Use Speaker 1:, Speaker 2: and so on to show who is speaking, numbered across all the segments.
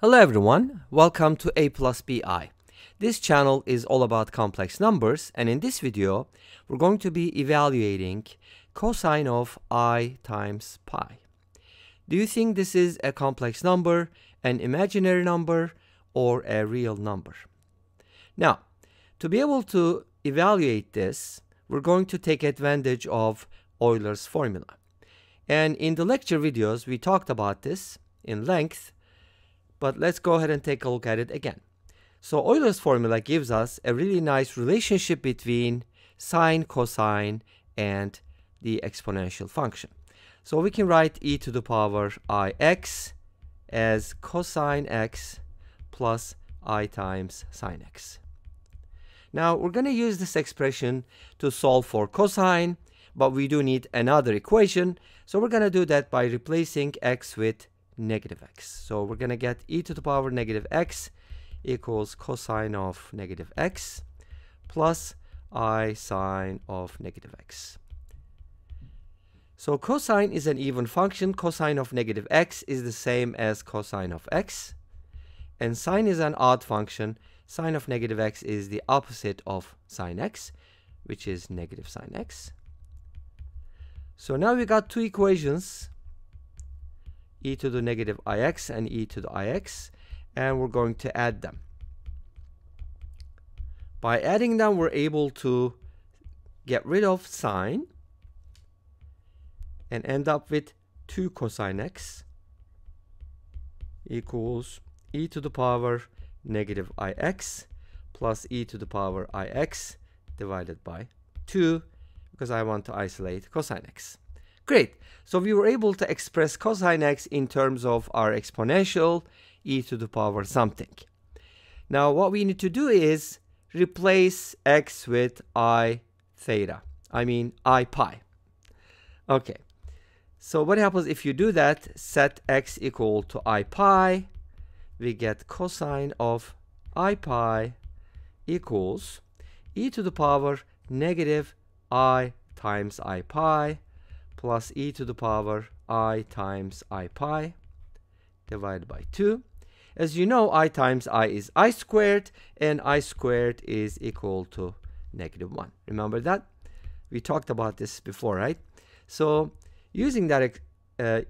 Speaker 1: Hello everyone, welcome to A plus BI. This channel is all about complex numbers and in this video we're going to be evaluating cosine of i times pi. Do you think this is a complex number, an imaginary number, or a real number? Now, to be able to evaluate this, we're going to take advantage of Euler's formula. And in the lecture videos we talked about this in length but let's go ahead and take a look at it again. So Euler's formula gives us a really nice relationship between sine, cosine, and the exponential function. So we can write e to the power ix as cosine x plus i times sine x. Now we're going to use this expression to solve for cosine, but we do need another equation. So we're going to do that by replacing x with negative x. So we're going to get e to the power negative x equals cosine of negative x plus i sine of negative x. So cosine is an even function. Cosine of negative x is the same as cosine of x. And sine is an odd function. Sine of negative x is the opposite of sine x, which is negative sine x. So now we got two equations e to the negative ix and e to the ix and we're going to add them. By adding them we're able to get rid of sine and end up with 2 cosine x equals e to the power negative ix plus e to the power ix divided by 2 because I want to isolate cosine x. Great. So we were able to express cosine x in terms of our exponential e to the power something. Now what we need to do is replace x with i theta. I mean i pi. Okay. So what happens if you do that? Set x equal to i pi. We get cosine of i pi equals e to the power negative i times i pi plus e to the power i times i pi divided by 2. As you know, i times i is i squared, and i squared is equal to negative 1. Remember that? We talked about this before, right? So using that uh,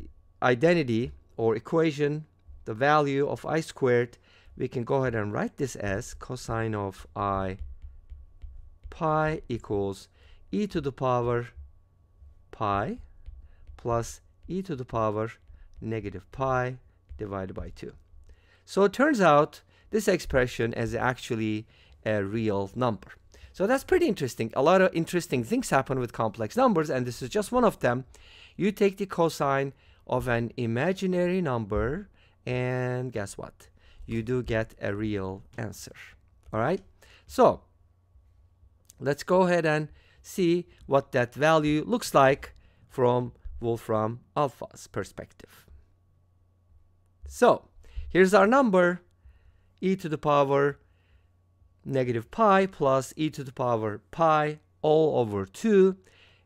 Speaker 1: identity or equation, the value of i squared, we can go ahead and write this as cosine of i pi equals e to the power pi plus e to the power negative pi divided by 2. So it turns out this expression is actually a real number. So that's pretty interesting. A lot of interesting things happen with complex numbers, and this is just one of them. You take the cosine of an imaginary number, and guess what? You do get a real answer. All right? So let's go ahead and see what that value looks like from Wolfram Alpha's perspective. So here's our number e to the power negative pi plus e to the power pi all over 2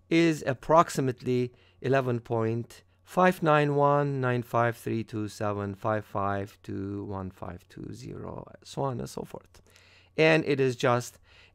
Speaker 1: is approximately 11.59195327552152, so on and so forth. And it is just